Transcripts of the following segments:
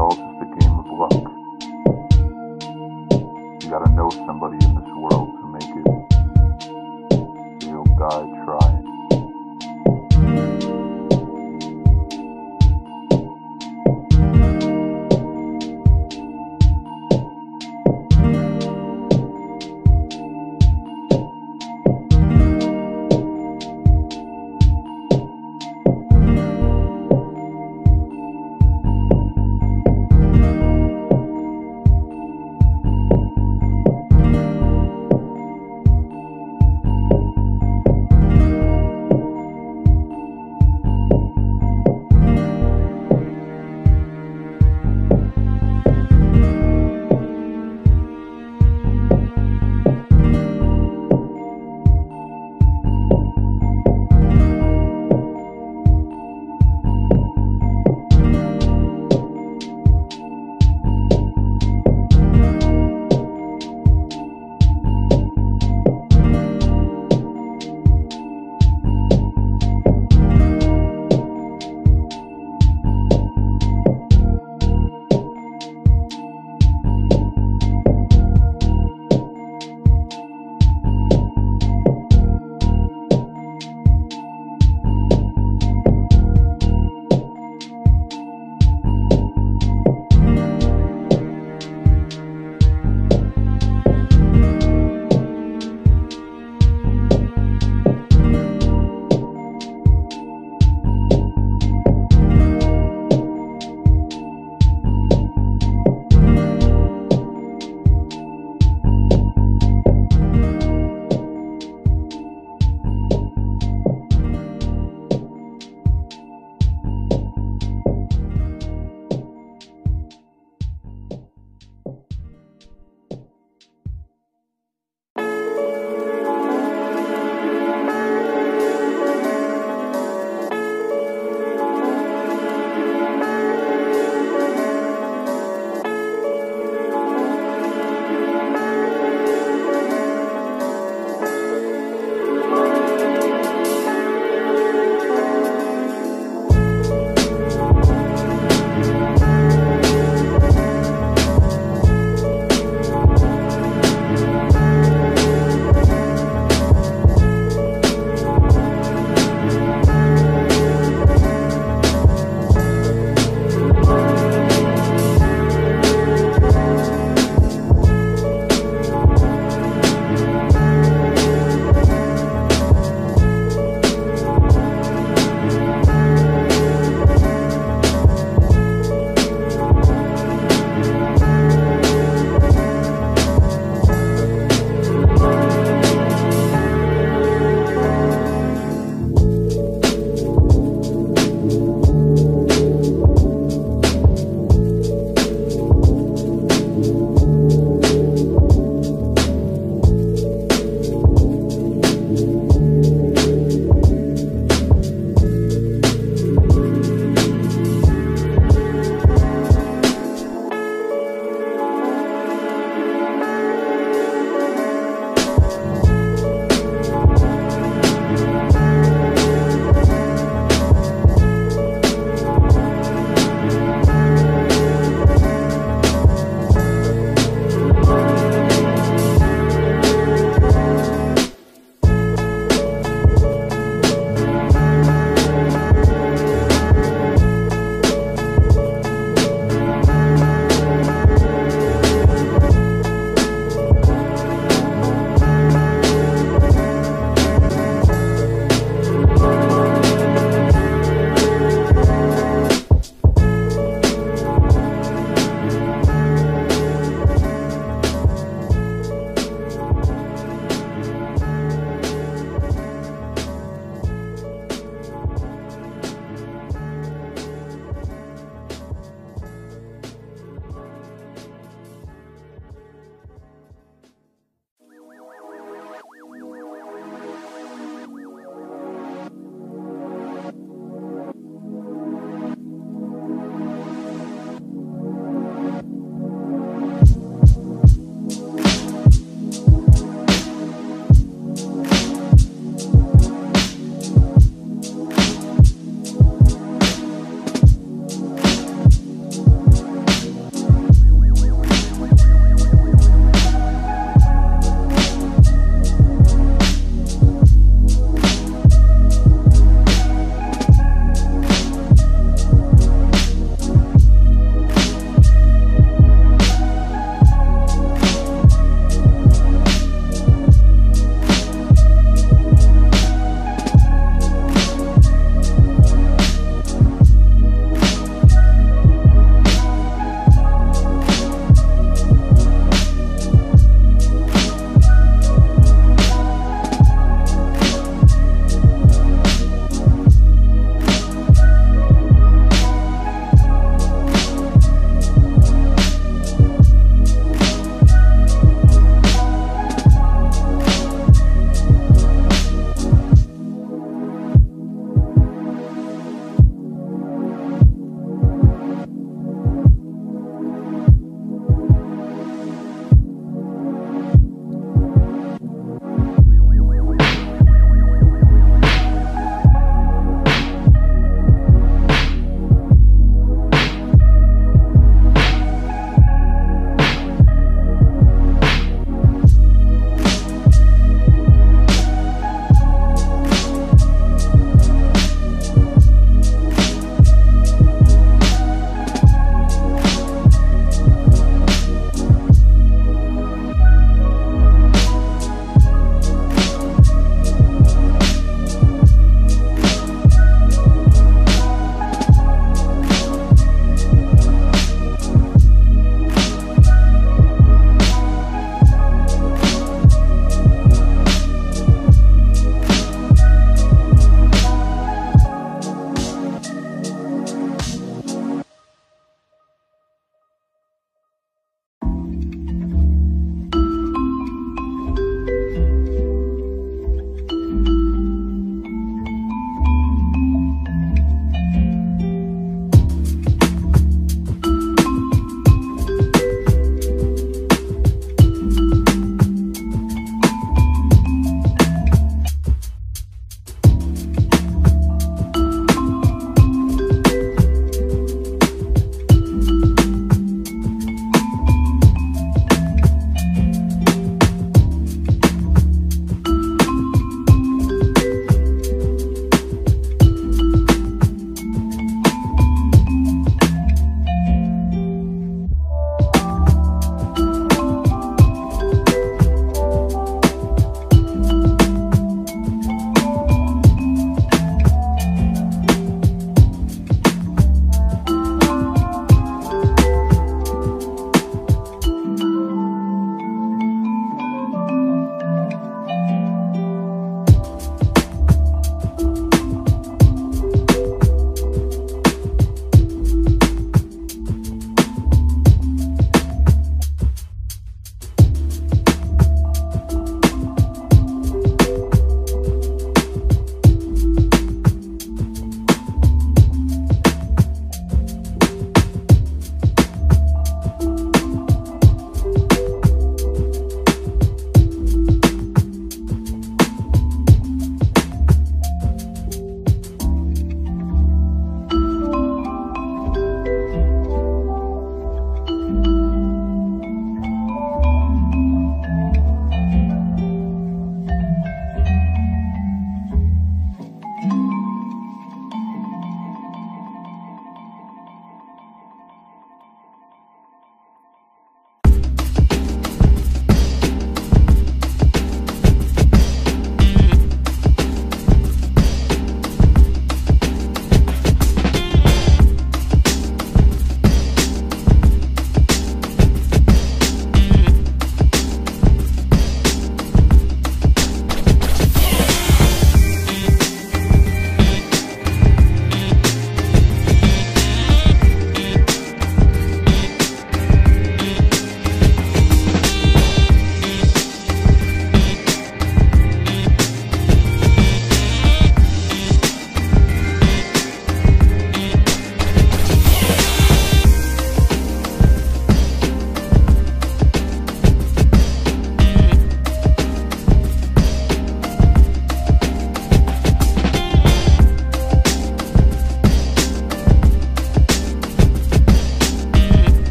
all just a game of luck.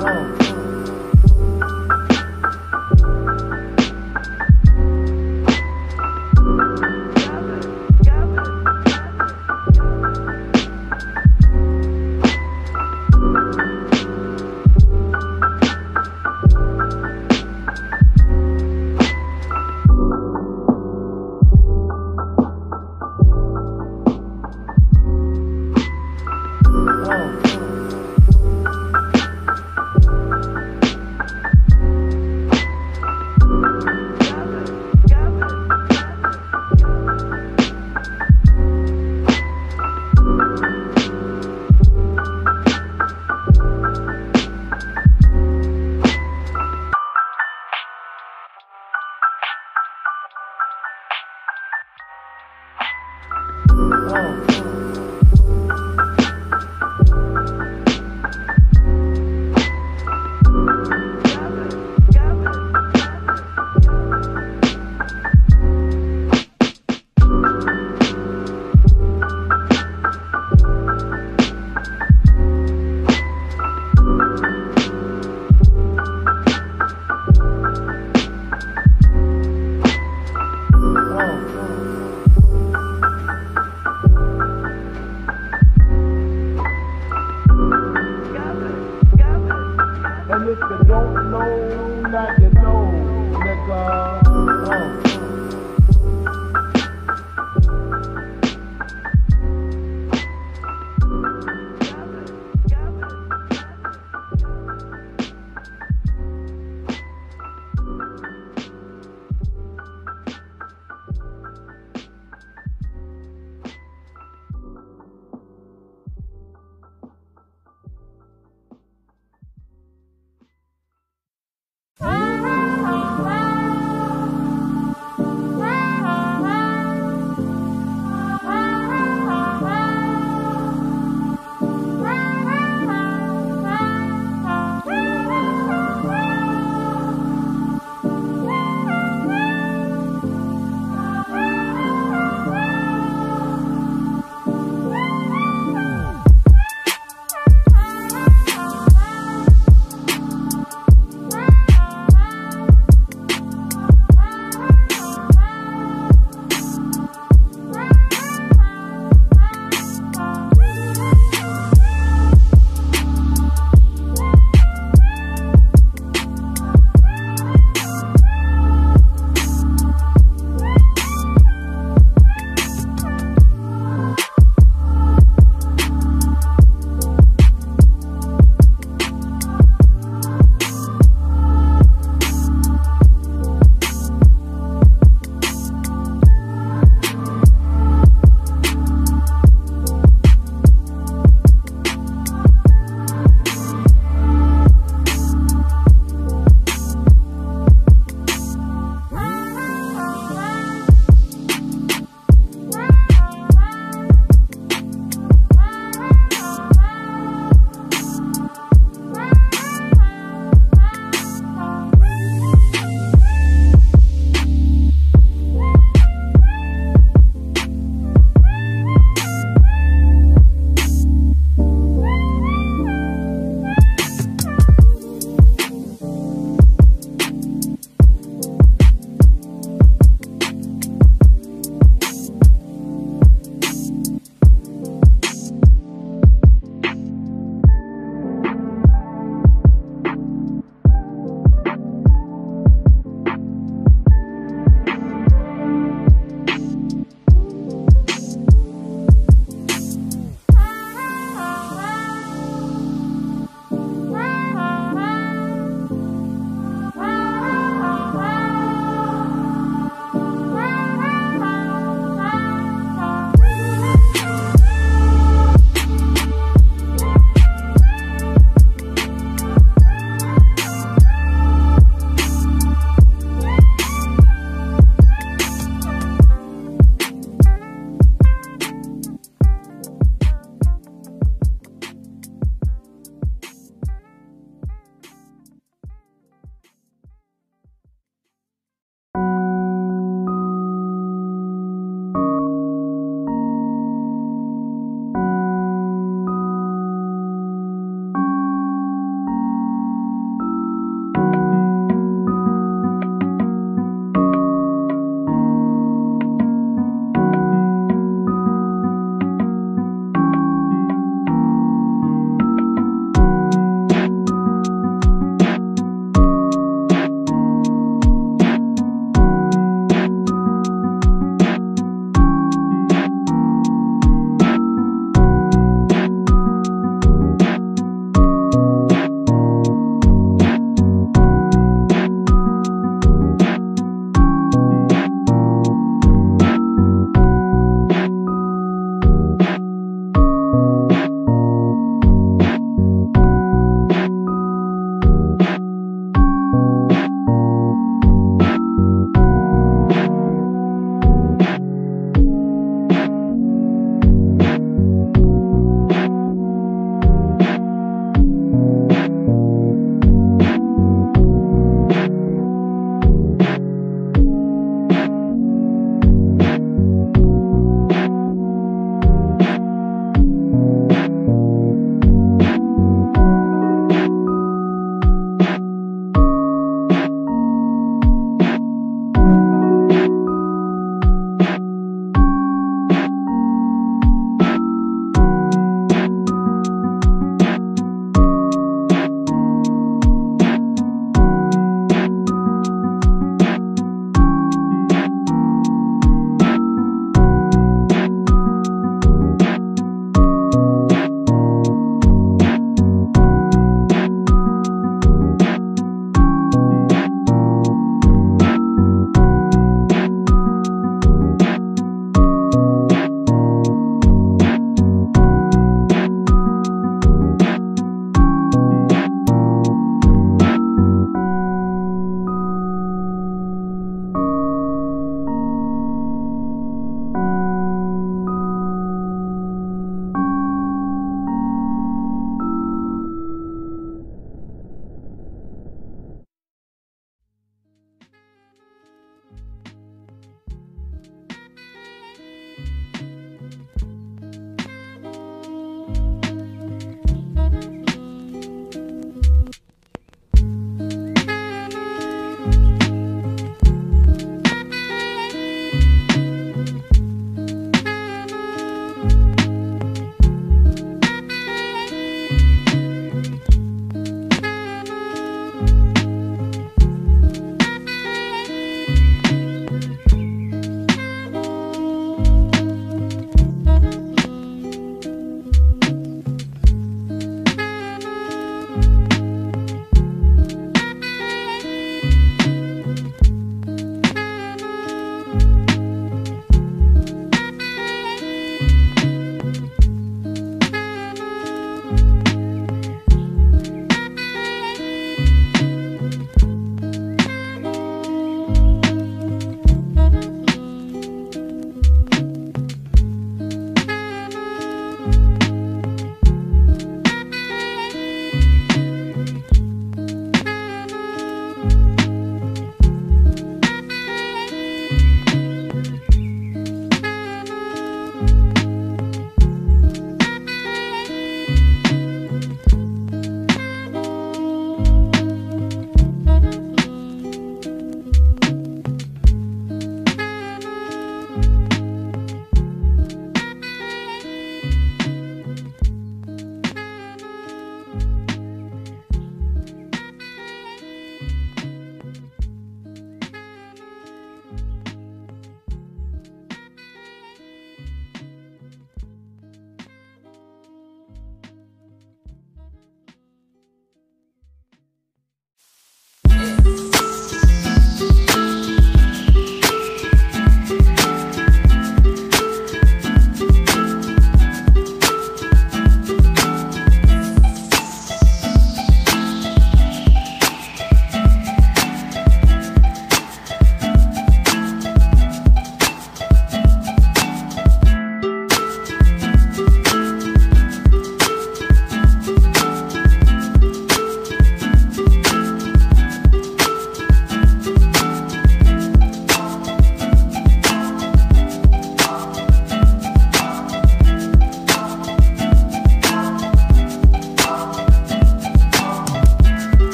Oh.